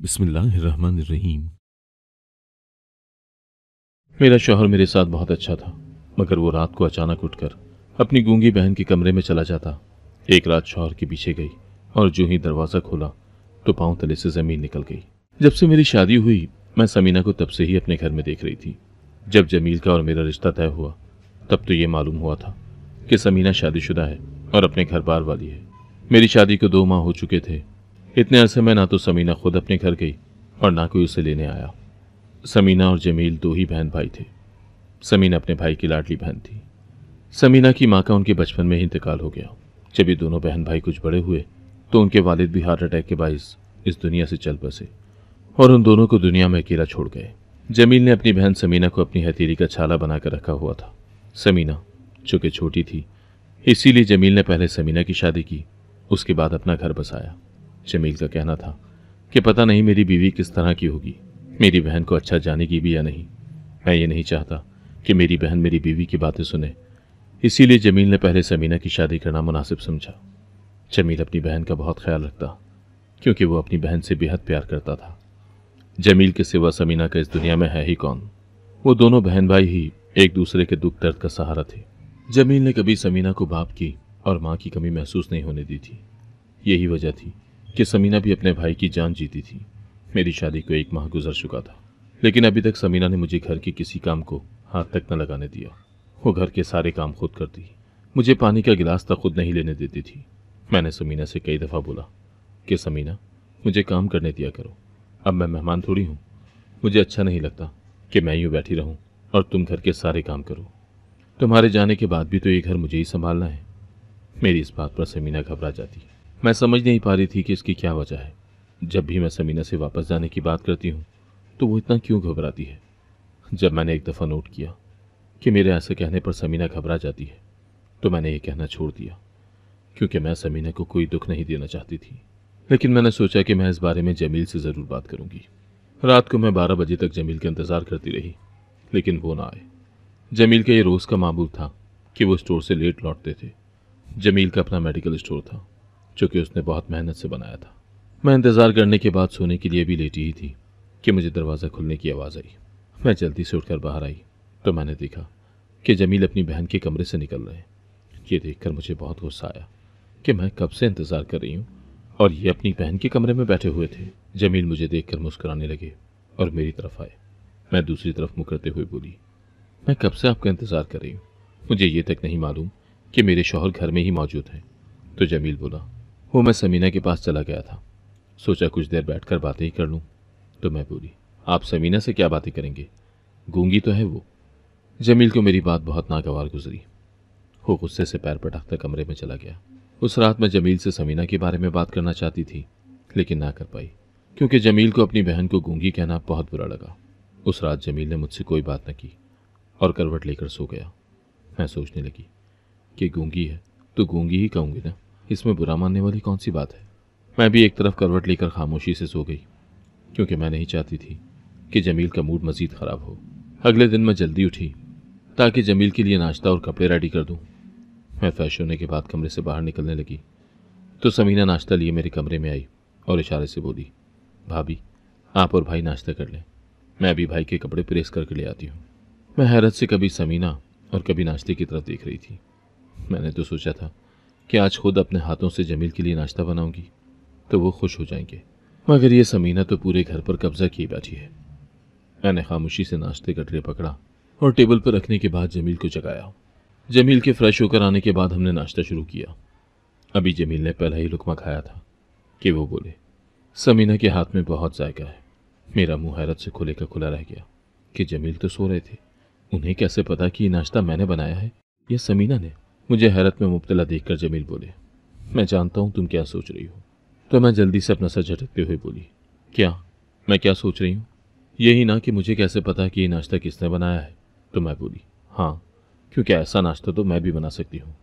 बिस्मिल्लाहिर्रहमानिर्रहीम। मेरा शौहर मेरे साथ बहुत अच्छा था, मगर वो रात को अचानक उठकर अपनी गूँगी बहन के कमरे में चला जाता। एक रात शौहर के पीछे गई और जो ही दरवाज़ा खोला तो पाँव तले से ज़मीन निकल गई। जब से मेरी शादी हुई, मैं समीना को तब से ही अपने घर में देख रही थी। जब जमील का और मेरा रिश्ता तय हुआ, तब तो ये मालूम हुआ था कि समीना शादीशुदा है और अपने घर बार वाली है। मेरी शादी को दो माह हो चुके थे इतने अरसे में ना तो समीना खुद अपने घर गई और ना कोई उसे लेने आया। समीना और जमील दो ही बहन भाई थे। समीना अपने भाई की लाडली बहन थी। समीना की माँ का उनके बचपन में ही इंतकाल हो गया। जब ये दोनों बहन भाई कुछ बड़े हुए तो उनके वालिद भी हार्ट अटैक के बायस इस दुनिया से चल बसे और उन दोनों को दुनिया में अकेला छोड़ गए। जमील ने अपनी बहन समीना को अपनी हथेली का छाला बनाकर रखा हुआ था। समीना चूँकि छोटी थी, इसीलिए जमील ने पहले समीना की शादी की, उसके बाद अपना घर बसाया। जमील का कहना था कि पता नहीं मेरी बीवी किस तरह की होगी। मेरी बहन को अच्छा जानेगी भी या नहीं। मैं ये नहीं चाहता कि मेरी बहन मेरी बीवी की बातें सुने। इसीलिए जमील ने पहले समीना की शादी करना मुनासिब समझा। जमील अपनी बहन का बहुत ख्याल रखता, क्योंकि वो अपनी बहन से बेहद प्यार करता था। जमील के सिवा समीना का इस दुनिया में है ही कौन? वो दोनों बहन भाई ही एक दूसरे के दुख दर्द का सहारा थे। जमील ने कभी समीना को बाप की और माँ की कमी महसूस नहीं होने दी थी। यही वजह थी कि समीना भी अपने भाई की जान जीती थी। मेरी शादी को एक माह गुजर चुका था। लेकिन अभी तक समीना ने मुझे घर के किसी काम को हाथ तक न लगाने दिया। वो घर के सारे काम खुद करती। मुझे पानी का गिलास तक खुद नहीं लेने देती थी। मैंने समीना से कई दफ़ा बोला कि, समीना, मुझे काम करने दिया करो। अब मैं मेहमान थोड़ी हूँ। मुझे अच्छा नहीं लगता कि मैं यूँ बैठी रहूँ और तुम घर के सारे काम करो। तुम्हारे जाने के बाद भी तो ये घर मुझे ही संभालना है। मेरी इस बात पर समीना घबरा जाती। है मैं समझ नहीं पा रही थी कि इसकी क्या वजह है। जब भी मैं समीना से वापस जाने की बात करती हूँ तो वो इतना क्यों घबराती है? जब मैंने एक दफ़ा नोट किया कि मेरे ऐसे कहने पर समीना घबरा जाती है तो मैंने ये कहना छोड़ दिया, क्योंकि मैं समीना को कोई दुख नहीं देना चाहती थी। लेकिन मैंने सोचा कि मैं इस बारे में जमील से ज़रूर बात करूँगी। रात को मैं बारह बजे तक जमील का इंतज़ार करती रही, लेकिन वो ना आए। जमील का ये रोज़ का मामूल था कि वो स्टोर से लेट लौटते थे। जमील का अपना मेडिकल स्टोर था। जो कि उसने बहुत मेहनत से बनाया था। मैं इंतज़ार करने के बाद सोने के लिए भी लेटी ही थी कि मुझे दरवाज़ा खुलने की आवाज़ आई। मैं जल्दी से उठकर बाहर आई तो मैंने देखा कि जमील अपनी बहन के कमरे से निकल रहे हैं। ये देखकर मुझे बहुत गुस्सा आया कि मैं कब से इंतज़ार कर रही हूँ और ये अपनी बहन के कमरे में बैठे हुए थे। जमील मुझे देखकर मुस्कुराने लगे और मेरी तरफ़ आए। मैं दूसरी तरफ़ मुकरते हुए बोली, मैं कब से आपका इंतज़ार कर रही हूँ? मुझे ये तक नहीं मालूम कि मेरे शोहर घर में ही मौजूद हैं। तो जमील बोला वो मैं समीना के पास चला गया था। सोचा कुछ देर बैठकर बातें ही कर लूँ तो मैं बोली, आप समीना से क्या बातें करेंगे? गूँगी तो है वो। जमील को मेरी बात बहुत नागवार गुजरी। वो गुस्से से पैर पटाखता कमरे में चला गया। उस रात मैं जमील से समीना के बारे में बात करना चाहती थी, लेकिन ना कर पाई, क्योंकि जमील को अपनी बहन को गूँगी कहना बहुत बुरा लगा। उस रात जमील ने मुझसे कोई बात न की और करवट लेकर सो गया। मैं सोचने लगी कि गूँगी है तो गूँगी ही कहूँगी ना। इसमें बुरा मानने वाली कौन सी बात है? मैं भी एक तरफ़ करवट लेकर खामोशी से सो गई, क्योंकि मैं नहीं चाहती थी कि जमील का मूड मज़ीद ख़राब हो। अगले दिन मैं जल्दी उठी, ताकि जमील के लिए नाश्ता और कपड़े रेडी कर दूँ। मैं फ्रेश होने के बाद कमरे से बाहर निकलने लगी तो समीना नाश्ता लिए मेरे कमरे में आई और इशारे से बोली, भाभी, आप और भाई नाश्ता कर लें। मैं अभी भाई के कपड़े प्रेस करके ले आती हूँ। मैं हैरत से कभी समीना और कभी नाश्ते की तरफ़ देख रही थी। मैंने तो सोचा था कि आज खुद अपने हाथों से जमील के लिए नाश्ता बनाऊँगी तो वो खुश हो जाएँगे। मगर ये समीना तो पूरे घर पर कब्जा किए बैठी है। मैंने खामोशी से नाश्ते का ट्रे पकड़ा और टेबल पर रखने के बाद जमील को जगाया। जमील के फ्रेश होकर आने के बाद हमने नाश्ता शुरू किया। अभी जमील ने पहला ही लुकमा खाया था कि वो बोले, समीना के हाथ में बहुत जायका है। मेरा मुँह हैरत से खुले का खुला रह गया कि जमील तो सो रहे थे। उन्हें कैसे पता कि ये नाश्ता मैंने बनाया है या समीना ने? मुझे हैरत में मुबतला देखकर जमील बोले, मैं जानता हूँ तुम क्या सोच रही हो। तो मैं जल्दी से अपना सर झटकते हुए बोली, क्या? मैं क्या सोच रही हूँ? यही ना कि मुझे कैसे पता कि ये नाश्ता किसने बनाया है? तो मैं बोली हाँ क्योंकि ऐसा नाश्ता तो मैं भी बना सकती हूँ।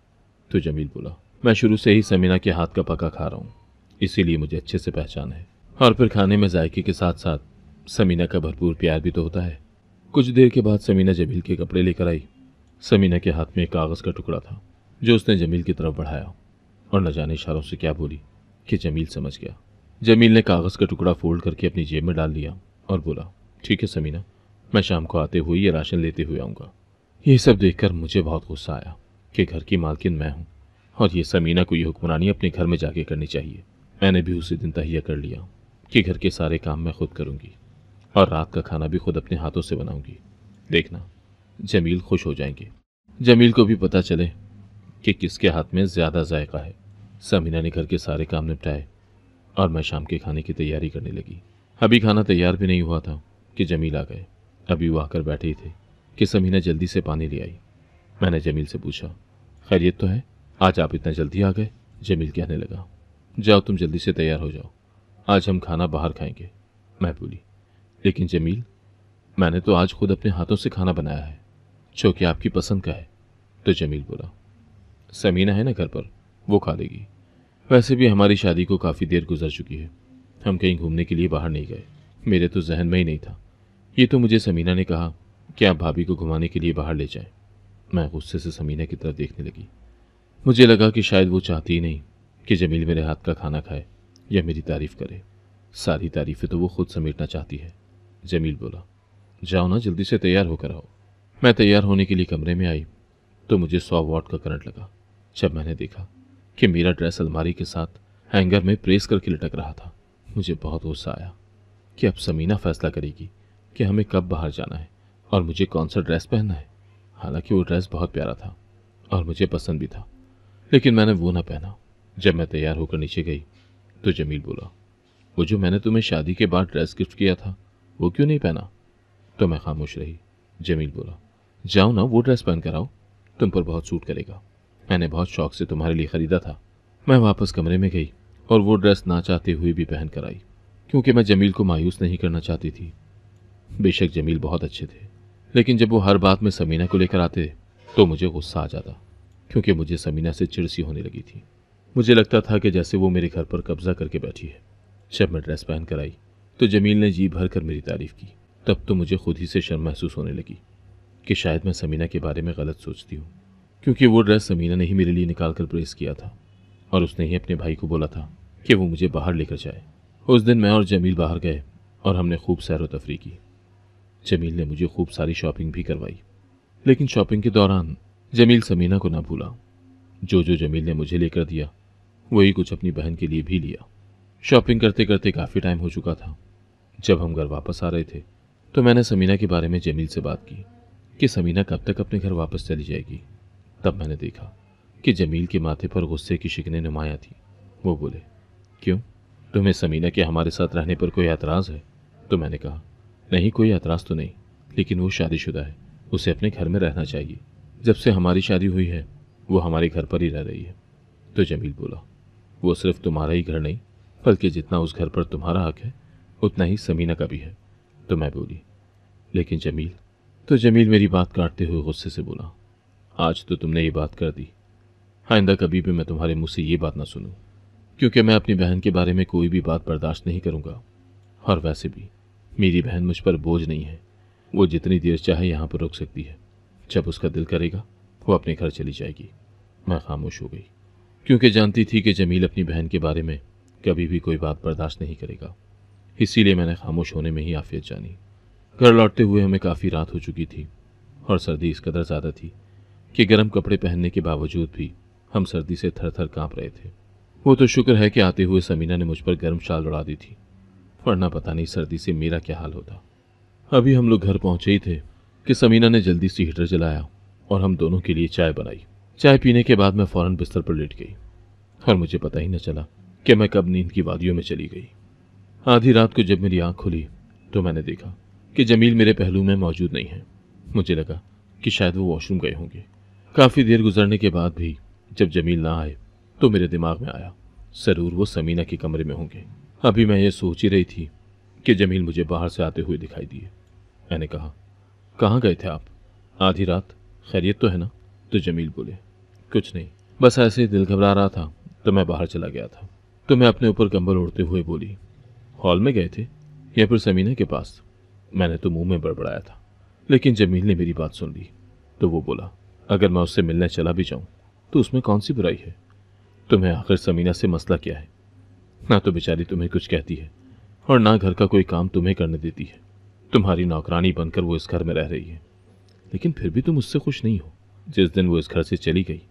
तो जमील बोला, मैं शुरू से ही समीना के हाथ का पका खा रहा हूँ, इसीलिए मुझे अच्छे से पहचान है। और फिर खाने में जायके के साथ साथ समीना का भरपूर प्यार भी तो होता है। कुछ देर के बाद समीना जमील के कपड़े लेकर आई। समीना के हाथ में एक कागज़ का टुकड़ा था। जो उसने जमील की तरफ़ बढ़ाया। और न जाने इशारों से क्या बोली, कि जमील समझ गया। जमील ने कागज़ का टुकड़ा फोल्ड करके अपनी जेब में डाल लिया और बोला, ठीक है समीना, मैं शाम को आते हुए ये राशन लेते हुए आऊँगा। ये सब देखकर मुझे बहुत गुस्सा आया कि घर की मालकिन मैं हूँ और ये समीना को ये हुक्मरानी अपने घर में जाके करनी चाहिए। मैंने भी उसी दिन तहिया कर लिया कि घर के सारे काम मैं खुद करूँगी और रात का खाना भी खुद अपने हाथों से बनाऊँगी। देखना, जमील खुश हो जाएँगे। जमील को भी पता चले कि किसके हाथ में ज़्यादा जायका है। समीना ने घर के सारे काम निपटाए और मैं शाम के खाने की तैयारी करने लगी। अभी खाना तैयार भी नहीं हुआ था कि जमील आ गए। अभी वो आकर बैठे ही थे कि समीना जल्दी से पानी ले आई। मैंने जमील से पूछा, खैरियत तो है? आज आप इतना जल्दी आ गए? जमील कहने लगा, जाओ तुम जल्दी से तैयार हो जाओ। आज हम खाना बाहर खाएँगे। मैं बोली, लेकिन जमील, मैंने तो आज खुद अपने हाथों से खाना बनाया है। जो कि आपकी पसंद का है। तो जमील बोला समीना है ना घर पर, वो खा लेगी। वैसे भी हमारी शादी को काफ़ी देर गुजर चुकी है। हम कहीं घूमने के लिए बाहर नहीं गए। मेरे तो जहन में ही नहीं था। ये तो मुझे समीना ने कहा कि आप भाभी को घुमाने के लिए बाहर ले जाएँ। मैं गुस्से से समीना की तरफ़ देखने लगी। मुझे लगा कि शायद वो चाहती ही नहीं कि जमील मेरे हाथ का खाना खाए या मेरी तारीफ़ करे। सारी तारीफें तो वो खुद समेटना चाहती है, जमील बोला। जाओ ना, जल्दी से तैयार होकर आओ। मैं तैयार होने के लिए कमरे में आई तो मुझे सौ वॉट का करंट लगा। जब मैंने देखा कि मेरा ड्रेस अलमारी के साथ हैंगर में प्रेस करके लटक रहा था, मुझे बहुत गुस्सा आया कि अब समीना फैसला करेगी कि हमें कब बाहर जाना है और मुझे कौन सा ड्रेस पहनना है। हालाँकि वो ड्रेस बहुत प्यारा था और मुझे पसंद भी था, लेकिन मैंने वो ना पहना। जब मैं तैयार होकर नीचे गई तो जमील बोला, वो जो मैंने तुम्हें शादी के बाद ड्रेस गिफ्ट किया था, वो क्यों नहीं पहना? तो मैं खामोश रही। जमील बोला, जाओ ना, वो ड्रेस पहन कर आओ, तुम पर बहुत सूट करेगा। मैंने बहुत शौक से तुम्हारे लिए ख़रीदा था। मैं वापस कमरे में गई और वो ड्रेस ना चाहते हुए भी पहन कर आई, क्योंकि मैं जमील को मायूस नहीं करना चाहती थी। बेशक जमील बहुत अच्छे थे, लेकिन जब वो हर बात में समीना को लेकर आते तो मुझे गुस्सा आ जाता, क्योंकि मुझे समीना से चिड़सी होने लगी थी। मुझे लगता था कि जैसे वो मेरे घर पर कब्जा करके बैठी है। जब मैं ड्रेस पहन कर आई तो जमील ने जी भर कर मेरी तारीफ़ की। तब तो मुझे खुद ही से शर्म महसूस होने लगी कि शायद मैं समीना के बारे में गलत सोचती हूँ। क्योंकि वो ड्रेस समीना ने ही मेरे लिए निकाल कर प्रेस किया था, और उसने ही अपने भाई को बोला था कि वो मुझे बाहर लेकर जाए। उस दिन मैं और जमील बाहर गए, और हमने खूब सैर तफरी की। जमील ने मुझे खूब सारी शॉपिंग भी करवाई, लेकिन शॉपिंग के दौरान जमील समीना को ना भूला। जो जो जमील ने मुझे लेकर दिया, वही कुछ अपनी बहन के लिए भी लिया। शॉपिंग करते करते काफ़ी टाइम हो चुका था। जब हम घर वापस आ रहे थे तो मैंने समीना के बारे में जमील से बात की कि समीना कब तक अपने घर वापस चली जाएगी। तब मैंने देखा कि जमील के माथे पर गुस्से की शिकने नुमाया थी। वो बोले, क्यों? तुम्हें समीना के हमारे साथ रहने पर कोई एतराज़ है? तो मैंने कहा, नहीं, कोई एतराज़ तो नहीं, लेकिन वो शादीशुदा है। उसे अपने घर में रहना चाहिए। जब से हमारी शादी हुई है, वो हमारे घर पर ही रह रही है। तो जमील बोला, वो सिर्फ़ तुम्हारा ही घर नहीं, बल्कि जितना उस घर पर तुम्हारा हक है, उतना ही समीना का भी है। तो मैं बोली, लेकिन जमील? तो जमील मेरी बात काटते हुए गुस्से से बोला आज तो तुमने ये बात कर दी। आइंदा कभी भी मैं तुम्हारे मुँह से ये बात ना सुनूं, क्योंकि मैं अपनी बहन के बारे में कोई भी बात बर्दाश्त नहीं करूँगा, और वैसे भी मेरी बहन मुझ पर बोझ नहीं है। वो जितनी देर चाहे यहाँ पर रुक सकती है। जब उसका दिल करेगा, वो अपने घर चली जाएगी। मैं खामोश हो गई, क्योंकि जानती थी कि जमील अपनी बहन के बारे में कभी भी कोई बात बर्दाश्त नहीं करेगा। इसीलिए मैंने खामोश होने में ही आफियत जानी। घर लौटते हुए हमें काफ़ी रात हो चुकी थी, और सर्दी इस कदर ज़्यादा थी कि गर्म कपड़े पहनने के बावजूद भी हम सर्दी से थर थर काँप रहे थे। वो तो शुक्र है कि आते हुए समीना ने मुझ पर गर्म शाल उड़ा दी थी, वरना पता नहीं सर्दी से मेरा क्या हाल होता। अभी हम लोग घर पहुँचे ही थे कि समीना ने जल्दी से हीटर जलाया और हम दोनों के लिए चाय बनाई। चाय पीने के बाद मैं फ़ौरन बिस्तर पर लेट गई और मुझे पता ही न चला कि मैं कब नींद की वादियों में चली गई। आधी रात को जब मेरी आँख खुली तो मैंने देखा कि जमील मेरे पहलू में मौजूद नहीं है। मुझे लगा कि शायद वो वॉशरूम गए होंगे। काफ़ी देर गुजरने के बाद भी जब जमील ना आए तो मेरे दिमाग में आया, ज़रूर वो समीना के कमरे में होंगे। अभी मैं ये सोच ही रही थी कि जमील मुझे बाहर से आते हुए दिखाई दिए। मैंने कहा, कहाँ गए थे आप? आधी रात? खैरियत तो है ना? तो जमील बोले, कुछ नहीं, बस ऐसे ही दिल घबरा रहा था तो मैं बाहर चला गया था। तो मैं अपने ऊपर कंबल उड़ते हुए बोली, हॉल में गए थे या फिर समीना के पास? मैंने तो मुँह में बड़बड़ाया था, लेकिन जमील ने मेरी बात सुन ली तो वो बोला अगर मैं उससे मिलने चला भी जाऊँ तो उसमें कौन सी बुराई है? तुम्हें आखिर समीना से मसला क्या है? ना तो बेचारी तुम्हें कुछ कहती है, और ना घर का कोई काम तुम्हें करने देती है। तुम्हारी नौकरानी बनकर वो इस घर में रह रही है। लेकिन फिर भी तुम उससे खुश नहीं हो। जिस दिन वो इस घर से चली गई,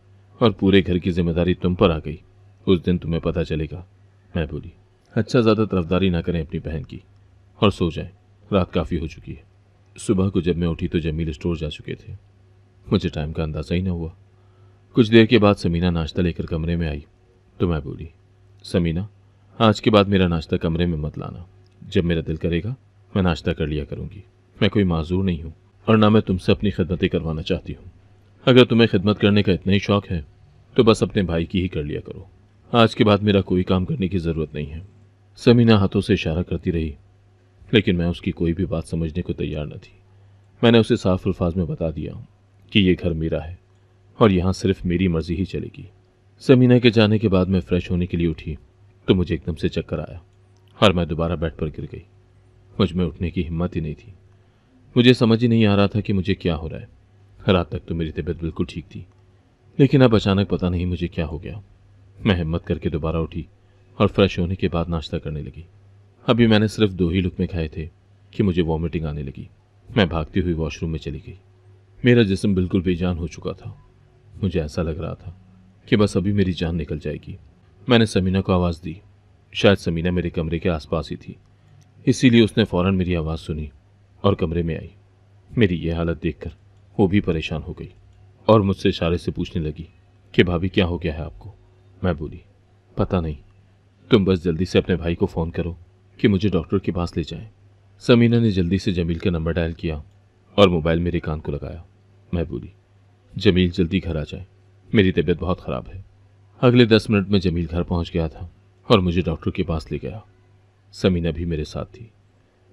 और पूरे घर की ज़िम्मेदारी तुम पर आ गई, उस दिन तुम्हें पता चलेगा। मैं बोली अच्छा ज़्यादा तरफदारी ना करें अपनी बहन की, और सो जाएँ। रात काफ़ी हो चुकी है। सुबह को जब मैं उठी तो जमील स्टोर जा चुके थे। मुझे टाइम का अंदाज़ा ही ना हुआ। कुछ देर के बाद समीना नाश्ता लेकर कमरे में आई। तो मैं बोली, समीना, आज के बाद मेरा नाश्ता कमरे में मत लाना। जब मेरा दिल करेगा, मैं नाश्ता कर लिया करूँगी। मैं कोई माजूर नहीं हूँ और ना मैं तुमसे अपनी खिदमतें करवाना चाहती हूँ। अगर तुम्हें खिदमत करने का इतना ही शौक है तो बस अपने भाई की ही कर लिया करो। आज के बाद मेरा कोई काम करने की ज़रूरत नहीं है। समीना हाथों से इशारा करती रही, लेकिन मैं उसकी कोई भी बात समझने को तैयार न थी। मैंने उसे साफ़ अल्फाज में बता दिया कि यह घर मेरा है और यहाँ सिर्फ़ मेरी मर्ज़ी ही चलेगी। समीना के जाने के बाद मैं फ्रेश होने के लिए उठी तो मुझे एकदम से चक्कर आया और मैं दोबारा बेड पर गिर गई। मुझमें उठने की हिम्मत ही नहीं थी। मुझे समझ ही नहीं आ रहा था कि मुझे क्या हो रहा है। रात तक तो मेरी तबीयत बिल्कुल ठीक थी, लेकिन अब अचानक पता नहीं मुझे क्या हो गया। मैं हिम्मत करके दोबारा उठी और फ्रेश होने के बाद नाश्ता करने लगी। अभी मैंने सिर्फ़ दो ही लुक में खाए थे कि मुझे वॉमिटिंग आने लगी। मैं भागती हुई वॉशरूम में चली गई। मेरा जिसम बिल्कुल बेजान हो चुका था। मुझे ऐसा लग रहा था कि बस अभी मेरी जान निकल जाएगी। मैंने समीना को आवाज़ दी। शायद समीना मेरे कमरे के आसपास ही थी। इसीलिए उसने फ़ौरन मेरी आवाज़ सुनी और कमरे में आई। मेरी यह हालत देखकर वो भी परेशान हो गई और मुझसे इशारे से पूछने लगी कि, भाभी, क्या हो गया है आपको? मैं बोली, पता नहीं। तुम बस जल्दी से अपने भाई को फ़ोन करो कि मुझे डॉक्टर के पास ले जाएँ। समीना ने जल्दी से जमील का नंबर डायल किया और मोबाइल मेरे कान को लगाया। मैं बोली जमील जल्दी घर आ जाए। मेरी तबीयत बहुत ख़राब है। अगले दस मिनट में जमील घर पहुँच गया था और मुझे डॉक्टर के पास ले गया। समीना भी मेरे साथ थी।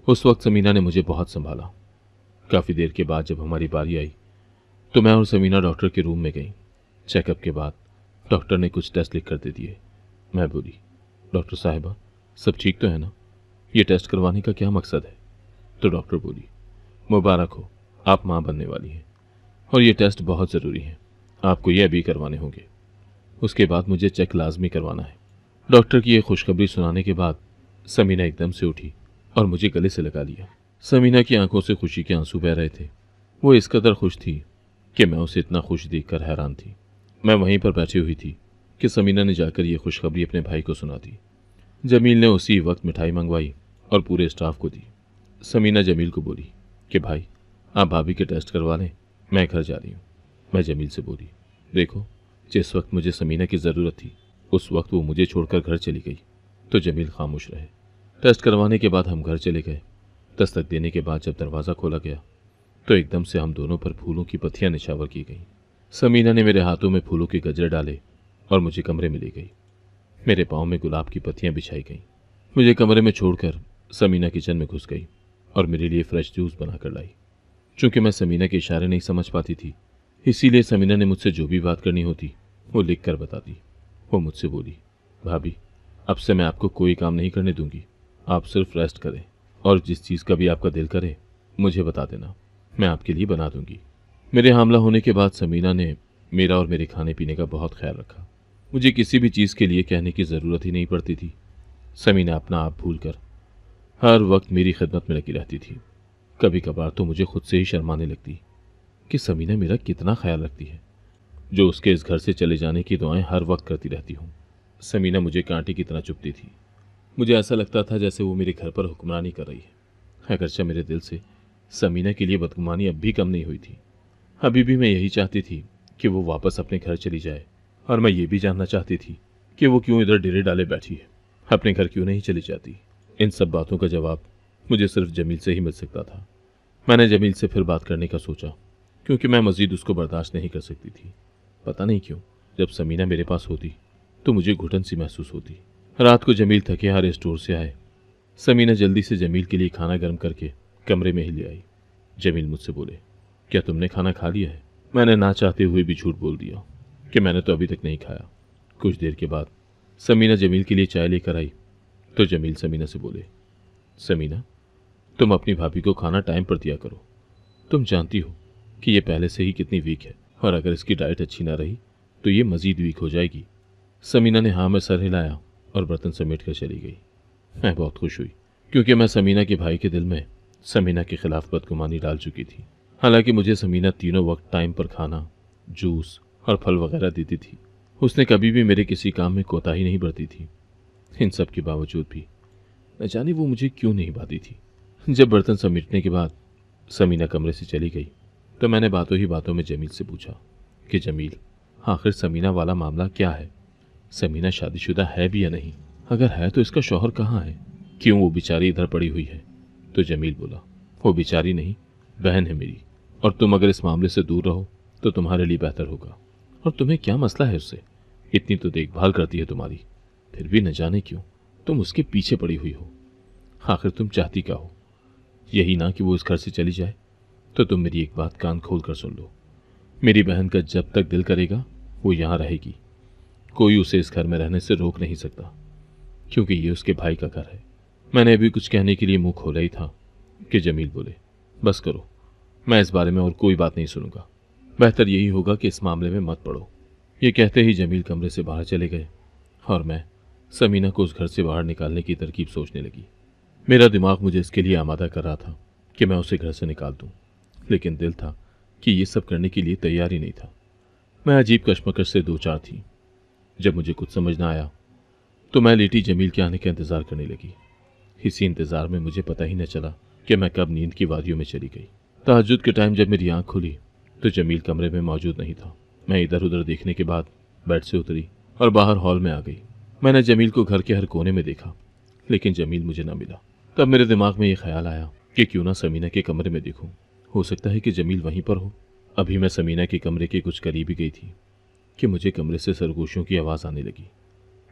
उस वक्त समीना ने मुझे बहुत संभाला। काफ़ी देर के बाद जब हमारी बारी आई तो मैं और समीना डॉक्टर के रूम में गई। चेकअप के बाद डॉक्टर ने कुछ टेस्ट लिख कर दे दिए। मैं बोली डॉक्टर साहिबा, सब ठीक तो है ना? ये टेस्ट करवाने का क्या मकसद है? तो डॉक्टर बोली, मुबारक हो, आप माँ बनने वाली हैं। और ये टेस्ट बहुत ज़रूरी है। आपको ये अभी करवाने होंगे। उसके बाद मुझे चेक लाजमी करवाना है। डॉक्टर की यह खुशखबरी सुनाने के बाद समीना एकदम से उठी और मुझे गले से लगा लिया। समीना की आँखों से खुशी के आँसू बह रहे थे। वो इस कदर खुश थी कि मैं उसे इतना खुश देखकर हैरान थी। मैं वहीं पर बैठी हुई थी कि समीना ने जाकर यह खुशखबरी अपने भाई को सुना दी। जमील ने उसी वक्त मिठाई मंगवाई और पूरे स्टाफ को दी। समीना जमील को बोली कि, भाई, आप भाभी के टेस्ट करवा लें। मैं घर जा रही हूँ। मैं जमील से बोली, देखो, जिस वक्त मुझे समीना की ज़रूरत थी, उस वक्त वो मुझे छोड़कर घर चली गई। तो जमील खामोश रहे। टेस्ट करवाने के बाद हम घर चले गए। दस्तक देने के बाद जब दरवाज़ा खोला गया तो एकदम से हम दोनों पर फूलों की पत्तियाँ निछावर की गईं। समीना ने मेरे हाथों में फूलों के गजरे डाले और मुझे कमरे में ले गई। मेरे पाँव में गुलाब की पत्तियाँ बिछाई गईं। मुझे कमरे में छोड़कर समीना किचन में घुस गई और मेरे लिए फ्रेश जूस बनाकर लाई। चूँकि मैं समीना के इशारे नहीं समझ पाती थी, इसीलिए समीना ने मुझसे जो भी बात करनी होती, वो लिख कर बता दी। वो मुझसे बोली, भाभी, अब से मैं आपको कोई काम नहीं करने दूँगी। आप सिर्फ़ रेस्ट करें और जिस चीज़ का भी आपका दिल करे, मुझे बता देना। मैं आपके लिए बना दूँगी। मेरे हमला होने के बाद समीना ने मेरा और मेरे खाने पीने का बहुत ख्याल रखा। मुझे किसी भी चीज़ के लिए कहने की ज़रूरत ही नहीं पड़ती थी। समीना अपना आप भूल कर हर वक्त मेरी खिदमत में लगी रहती थी। कभी कभार तो मुझे खुद से ही शर्माने लगती कि समीना मेरा कितना ख्याल रखती है। जो उसके इस घर से चले जाने की दुआएँ हर वक्त करती रहती हूँ। समीना मुझे कांटे की तरह चुपती थी। मुझे ऐसा लगता था जैसे वो मेरे घर पर हुक्मरानी कर रही है। अगरचा मेरे दिल से समीना के लिए बदगुमानी अब भी कम नहीं हुई थी। अभी भी मैं यही चाहती थी कि वो वापस अपने घर चली जाए और मैं ये भी जानना चाहती थी कि वो क्यों इधर डेरे डाले बैठी है। अपने घर क्यों नहीं चली जाती? इन सब बातों का जवाब मुझे सिर्फ़ जमील से ही मिल सकता था। मैंने जमील से फिर बात करने का सोचा, क्योंकि मैं मज़ीद उसको बर्दाश्त नहीं कर सकती थी। पता नहीं क्यों, जब समीना मेरे पास होती तो मुझे घुटन सी महसूस होती। रात को जमील थके हारे स्टोर से आए। समीना जल्दी से जमील के लिए खाना गर्म करके कमरे में ही ले आई। जमील मुझसे बोले, क्या तुमने खाना खा लिया है? मैंने ना चाहते हुए भी झूठ बोल दिया, कि मैंने तो अभी तक नहीं खाया। कुछ देर के बाद समीना जमील के लिए चाय लेकर आई तो जमील समीना से बोले, समीना तुम अपनी भाभी को खाना टाइम पर दिया करो। तुम जानती हो कि ये पहले से ही कितनी वीक है, और अगर इसकी डाइट अच्छी ना रही तो ये मज़ीद वीक हो जाएगी। समीना ने हाँ में सर हिलाया और बर्तन समेट कर चली गई। मैं बहुत खुश हुई, क्योंकि मैं समीना के भाई के दिल में समीना के खिलाफ बदगुमानी डाल चुकी थी। हालाँकि मुझे समीना तीनों वक्त टाइम पर खाना जूस और फल वगैरह देती थी। उसने कभी भी मेरे किसी काम में कोताही नहीं बरती थी। इन सब के बावजूद भी न जाने वो मुझे क्यों नहीं बाती थी? जब बर्तन समेटने के बाद समीना कमरे से चली गई तो मैंने बातों ही बातों में जमील से पूछा कि, जमील, आखिर समीना वाला मामला क्या है? समीना शादीशुदा है भी या नहीं? अगर है तो इसका शौहर कहाँ है? क्यों वो बेचारी इधर पड़ी हुई है? तो जमील बोला, वो बेचारी नहीं, बहन है मेरी, और तुम अगर इस मामले से दूर रहो तो तुम्हारे लिए बेहतर होगा। और तुम्हें क्या मसला है उससे? इतनी तो देखभाल करती है तुम्हारी, फिर भी न जाने क्यों तुम उसके पीछे पड़ी हुई हो। आखिर तुम चाहती क्या हो? यही ना कि वो इस घर से चली जाए। तो तुम मेरी एक बात कान खोल कर सुन लो। मेरी बहन का जब तक दिल करेगा, वो यहाँ रहेगी। कोई उसे इस घर में रहने से रोक नहीं सकता, क्योंकि ये उसके भाई का घर है। मैंने अभी कुछ कहने के लिए मुँह खोला ही था कि जमील बोले, बस करो, मैं इस बारे में और कोई बात नहीं सुनूँगा। बेहतर यही होगा कि इस मामले में मत पड़ो। ये कहते ही जमील कमरे से बाहर चले गए और मैं समीना को उस घर से बाहर निकालने की तरकीब सोचने लगी। मेरा दिमाग मुझे इसके लिए आमादा कर रहा था कि मैं उसे घर से निकाल दूँ, लेकिन दिल था कि ये सब करने के लिए तैयार ही नहीं था। मैं अजीब कश्मकश से दो चार थी। जब मुझे कुछ समझ ना आया तो मैं लेटी जमील के आने का इंतज़ार करने लगी। इसी इंतज़ार में मुझे पता ही न चला कि मैं कब नींद की वादियों में चली गई। तहजद के टाइम जब मेरी आँख खुली तो जमील कमरे में मौजूद नहीं था। मैं इधर उधर देखने के बाद बेड से उतरी और बाहर हॉल में आ गई। मैंने जमील को घर के हर कोने में देखा, लेकिन जमील मुझे ना मिला। तब मेरे दिमाग में ये ख्याल आया कि क्यों ना समीना के कमरे में देखूँ। हो सकता है कि जमील वहीं पर हो। अभी मैं समीना के कमरे के कुछ करीब ही गई थी कि मुझे कमरे से सरगोशों की आवाज़ आने लगी।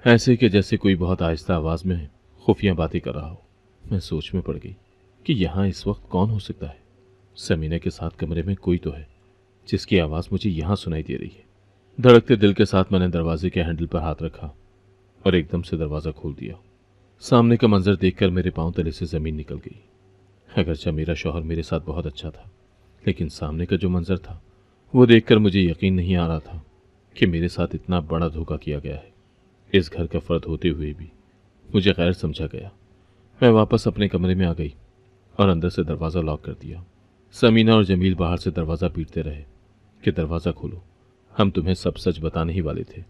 ऐसे कि जैसे कोई बहुत आहिस्ता आवाज़ में खुफिया बातें कर रहा हो। मैं सोच में पड़ गई कि यहाँ इस वक्त कौन हो सकता है। समीना के साथ कमरे में कोई तो है, जिसकी आवाज़ मुझे यहाँ सुनाई दे रही है। धड़कते दिल के साथ मैंने दरवाजे के हैंडल पर हाथ रखा और एकदम से दरवाज़ा खोल दिया। सामने का मंजर देखकर मेरे पाँव तले से ज़मीन निकल गई। अगरचा मेरा शौहर मेरे साथ बहुत अच्छा था, लेकिन सामने का जो मंजर था, वो देखकर मुझे यकीन नहीं आ रहा था कि मेरे साथ इतना बड़ा धोखा किया गया है। इस घर का फर्द होते हुए भी मुझे गैर समझा गया। मैं वापस अपने कमरे में आ गई और अंदर से दरवाज़ा लॉक कर दिया। समीना और जमील बाहर से दरवाज़ा पीटते रहे कि दरवाज़ा खोलो। हम तुम्हें सब सच बताने ही वाले थे।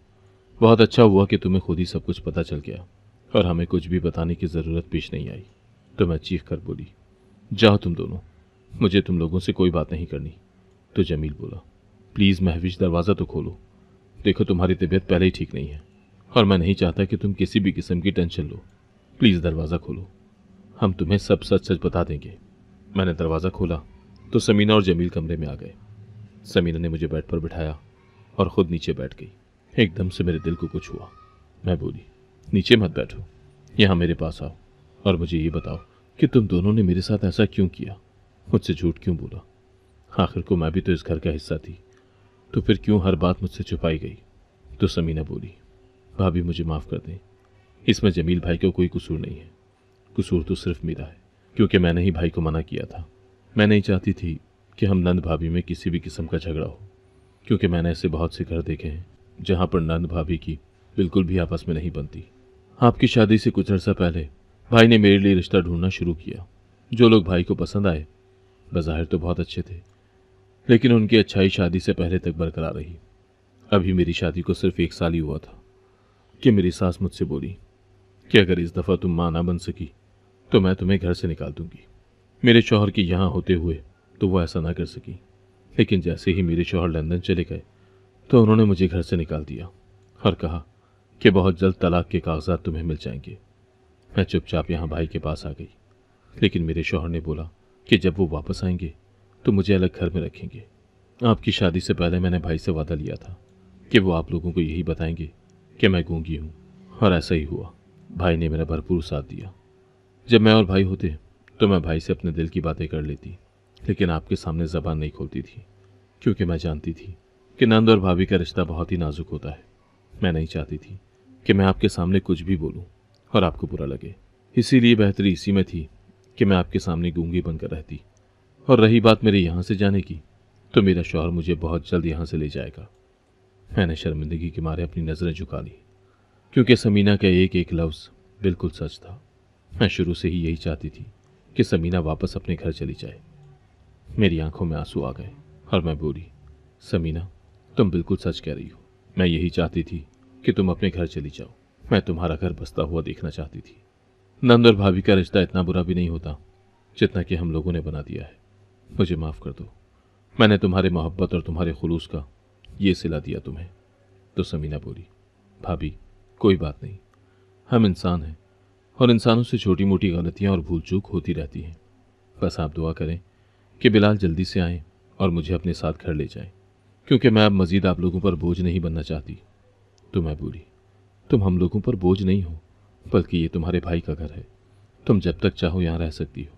बहुत अच्छा हुआ कि तुम्हें खुद ही सब कुछ पता चल गया। और हमें कुछ भी बताने की ज़रूरत पेश नहीं आई। तो मैं चीख कर बोली, जाओ तुम दोनों, मुझे तुम लोगों से कोई बात नहीं करनी। तो जमील बोला, प्लीज़ महविश दरवाज़ा तो खोलो। देखो तुम्हारी तबीयत पहले ही ठीक नहीं है, और मैं नहीं चाहता कि तुम किसी भी किस्म की टेंशन लो। प्लीज़ दरवाज़ा खोलो। हम तुम्हें सब सच सच बता देंगे। मैंने दरवाज़ा खोला तो समीना और जमील कमरे में आ गए। समीना ने मुझे बेड पर बिठाया और ख़ुद नीचे बैठ गई। एकदम से मेरे दिल को कुछ हुआ। मैं बोली नीचे मत बैठो। यहाँ मेरे पास आओ और मुझे ये बताओ कि तुम दोनों ने मेरे साथ ऐसा क्यों किया? मुझसे झूठ क्यों बोला? आखिर को मैं भी तो इस घर का हिस्सा थी। तो फिर क्यों हर बात मुझसे छुपाई गई? तो समीना बोली, भाभी मुझे माफ़ कर दें। इसमें जमील भाई का कोई कसूर नहीं है। कसूर तो सिर्फ़ मेरा है, क्योंकि मैंने ही भाई को मना किया था। मैं नहीं चाहती थी कि हम नंद भाभी में किसी भी किस्म का झगड़ा हो, क्योंकि मैंने ऐसे बहुत से घर देखे हैं जहाँ पर नंद भाभी की बिल्कुल भी आपस में नहीं बनती। आपकी शादी से कुछ अर्सा पहले भाई ने मेरे लिए रिश्ता ढूंढना शुरू किया। जो लोग भाई को पसंद आए बाहिर तो बहुत अच्छे थे, लेकिन उनकी अच्छाई शादी से पहले तक बरकरार रही। अभी मेरी शादी को सिर्फ़ एक साल ही हुआ था कि मेरी सास मुझसे बोली कि अगर इस दफ़ा तुम माँ ना बन सकी तो मैं तुम्हें घर से निकाल दूँगी। मेरे शौहर के यहाँ होते हुए तो वो ऐसा ना कर सकी। लेकिन जैसे ही मेरे शौहर लंदन चले गए तो उन्होंने मुझे घर से निकाल दिया और कहा कि बहुत जल्द तलाक के कागजात तुम्हें मिल जाएँगे। मैं चुपचाप यहाँ भाई के पास आ गई। लेकिन मेरे शोहर ने बोला कि जब वो वापस आएँगे तो मुझे अलग घर में रखेंगे। आपकी शादी से पहले मैंने भाई से वादा लिया था कि वो आप लोगों को यही बताएँगे कि मैं गूँगी हूँ, और ऐसा ही हुआ। भाई ने मेरा भरपूर साथ दिया। जब मैं और भाई होते तो मैं भाई से अपने दिल की बातें कर लेती, लेकिन आपके सामने ज़बान नहीं खोलती थी, क्योंकि मैं जानती थी कि नंद और भाभी का रिश्ता बहुत ही नाजुक होता है। मैं नहीं चाहती थी कि मैं आपके सामने कुछ भी बोलूँ और आपको बुरा लगे। इसीलिए बेहतरी इसी में थी कि मैं आपके सामने गूँगी बनकर रहती और रही बात मेरे यहाँ से जाने की तो मेरा शौहर मुझे बहुत जल्द यहाँ से ले जाएगा। मैंने शर्मिंदगी के मारे अपनी नज़रें झुका ली, क्योंकि समीना का एक एक लफ्ज़ बिल्कुल सच था। मैं शुरू से ही यही चाहती थी कि समीना वापस अपने घर चली जाए। मेरी आँखों में आँसू आ गए और मैं बोली, समीना, तुम बिल्कुल सच कह रही हो। मैं यही चाहती थी कि तुम अपने घर चली जाओ। मैं तुम्हारा घर बसता हुआ देखना चाहती थी। नंद और भाभी का रिश्ता इतना बुरा भी नहीं होता, जितना कि हम लोगों ने बना दिया है। मुझे माफ़ कर दो। मैंने तुम्हारे मोहब्बत और तुम्हारे खुलूस का ये सिला दिया तुम्हें तो समीना बोली, भाभी, कोई बात नहीं। हम इंसान हैं, और इंसानों से छोटी मोटी गलतियाँ और भूल चूक होती रहती हैं। बस आप दुआ करें कि बिलाल जल्दी से आए और मुझे अपने साथ घर ले जाएँ, क्योंकि मैं अब मज़ीद आप लोगों पर बोझ नहीं बनना चाहती। तो मैं बोली तुम हम लोगों पर बोझ नहीं हो, बल्कि ये तुम्हारे भाई का घर है। तुम जब तक चाहो यहाँ रह सकती हो।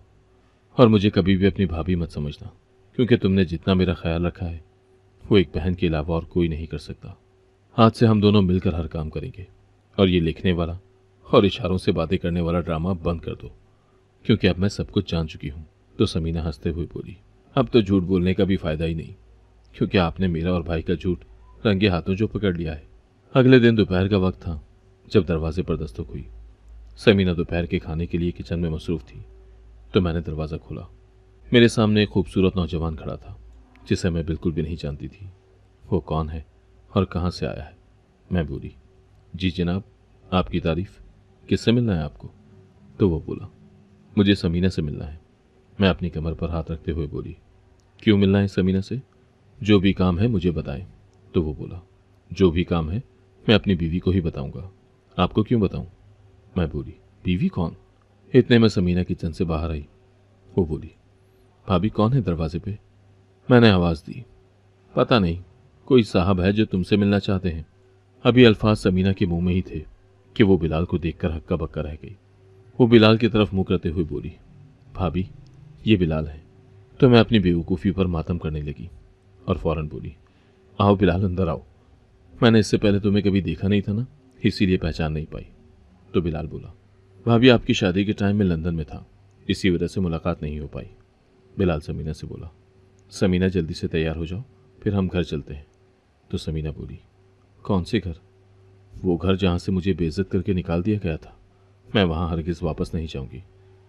और मुझे कभी भी अपनी भाभी मत समझना, क्योंकि तुमने जितना मेरा ख्याल रखा है, वो एक बहन के अलावा और कोई नहीं कर सकता। आज से हम दोनों मिलकर हर काम करेंगे, और ये लिखने वाला और इशारों से बातें करने वाला ड्रामा बंद कर दो, क्योंकि अब मैं सब कुछ जान चुकी हूँ। तो समीना हँसते हुए बोली, अब तो झूठ बोलने का भी फ़ायदा ही नहीं, क्योंकि आपने मेरा और भाई का झूठ रंगे हाथों जो पकड़ लिया है। अगले दिन दोपहर का वक्त था, जब दरवाजे पर दस्तक हुई। समीना दोपहर के खाने के लिए किचन में मसरूफ थी तो मैंने दरवाज़ा खोला। मेरे सामने एक खूबसूरत नौजवान खड़ा था, जिसे मैं बिल्कुल भी नहीं जानती थी। वो कौन है और कहाँ से आया है? मैं बोली, जी जनाब, आपकी तारीफ़, किससे मिलना है आपको? तो वो बोला, मुझे समीना से मिलना है। मैं अपनी कमर पर हाथ रखते हुए बोली, क्यों मिलना है समीना से? जो भी काम है मुझे बताएँ। तो वो बोला, जो भी काम है मैं अपनी बीवी को ही बताऊँगा। आपको क्यों बताऊँ? मैं बोली, बीवी कौन? इतने में समीना किचन से बाहर आई। वो बोली, भाभी कौन है दरवाजे पे? मैंने आवाज़ दी, पता नहीं, कोई साहब है जो तुमसे मिलना चाहते हैं। अभी अल्फाज समीना के मुँह में ही थे कि वो बिलाल को देखकर हक्का बक्का रह गई। वो बिलाल की तरफ़ मुँह करते हुए बोली, भाभी, ये बिलाल है। तो मैं अपनी बेवकूफ़ी पर मातम करने लगी और फ़ौरन बोली, आओ बिलाल, अंदर आओ। मैंने इससे पहले तुम्हें कभी देखा नहीं था ना? इसीलिए पहचान नहीं पाई। तो बिलाल बोला, भाभी आपकी शादी के टाइम में लंदन में था, इसी वजह से मुलाकात नहीं हो पाई। बिलाल समीना से बोला, समीना जल्दी से तैयार हो जाओ, फिर हम घर चलते हैं। तो समीना बोली, कौन से घर? वो घर जहाँ से मुझे बेइज्जत करके निकाल दिया गया था। मैं वहाँ हरगिज़ वापस नहीं जाऊँगी।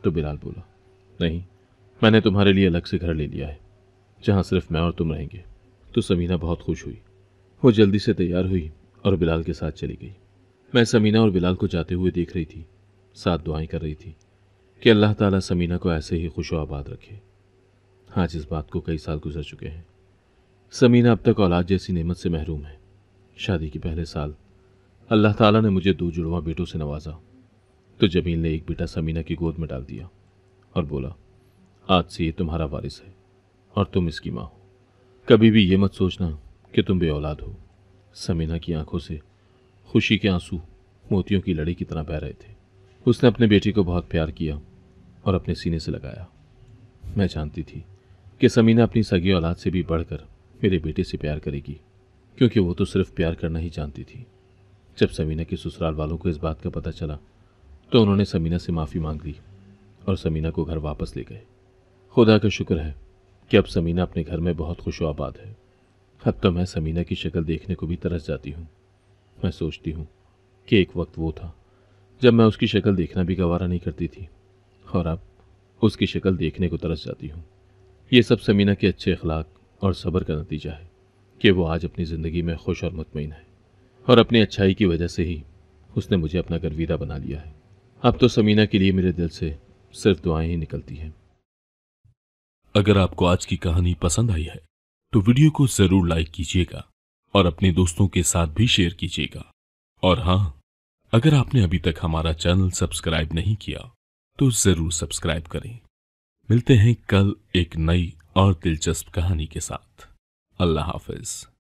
तो बिलाल बोला, नहीं, मैंने तुम्हारे लिए अलग से घर ले लिया है, जहाँ सिर्फ़ मैं और तुम रहेंगे। तो समीना बहुत खुश हुई। वो जल्दी से तैयार हुई और बिलाल के साथ चली गई। मैं समीना और बिलाल को जाते हुए देख रही थी, साथ दुआएँ कर रही थी कि अल्लाह ताला समीना को ऐसे ही खुश आबाद रखे। आज इस बात को कई साल गुजर चुके हैं। समीना अब तक औलाद जैसी नेमत से महरूम है। शादी के पहले साल अल्लाह ताला ने मुझे दो जुड़वा बेटों से नवाजा। तो जमील ने एक बेटा समीना की गोद में डाल दिया और बोला, आज से ये तुम्हारा वारिस है और तुम इसकी माँ हो। कभी भी ये मत सोचना कि तुम बे औलाद हो। समीना की आँखों से खुशी के आँसू मोतियों की लड़ी की तरह बह रहे थे। उसने अपने बेटे को बहुत प्यार किया और अपने सीने से लगाया। मैं जानती थी कि समीना अपनी सगी औलाद से भी बढ़कर मेरे बेटे से प्यार करेगी, क्योंकि वो तो सिर्फ़ प्यार करना ही जानती थी। जब समीना के ससुराल वालों को इस बात का पता चला तो उन्होंने समीना से माफ़ी मांग ली और समीना को घर वापस ले गए। खुदा का शुक्र है कि अब समीना अपने घर में बहुत खुश आबाद है। अब तो मैं समीना की शक्ल देखने को भी तरस जाती हूँ। मैं सोचती हूँ कि एक वक्त वो था, जब मैं उसकी शक्ल देखना भी गवारा नहीं करती थी, और अब उसकी शक्ल देखने को तरस जाती हूँ। ये सब समीना के अच्छे अखलाक और सब्र का नतीजा है कि वो आज अपनी ज़िंदगी में खुश और मुतमिन है, और अपनी अच्छाई की वजह से ही उसने मुझे अपना गर्विदा बना लिया है। अब तो समीना के लिए मेरे दिल से सिर्फ़ दुआएँ ही निकलती हैं। अगर आपको आज की कहानी पसंद आई है तो वीडियो को ज़रूर लाइक कीजिएगा और अपने दोस्तों के साथ भी शेयर कीजिएगा। और हाँ अगर आपने अभी तक हमारा चैनल सब्सक्राइब नहीं किया तो ज़रूर सब्सक्राइब करें। मिलते हैं कल एक नई और दिलचस्प कहानी के साथ। अल्लाह हाफिज।